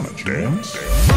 wanna dance? dance.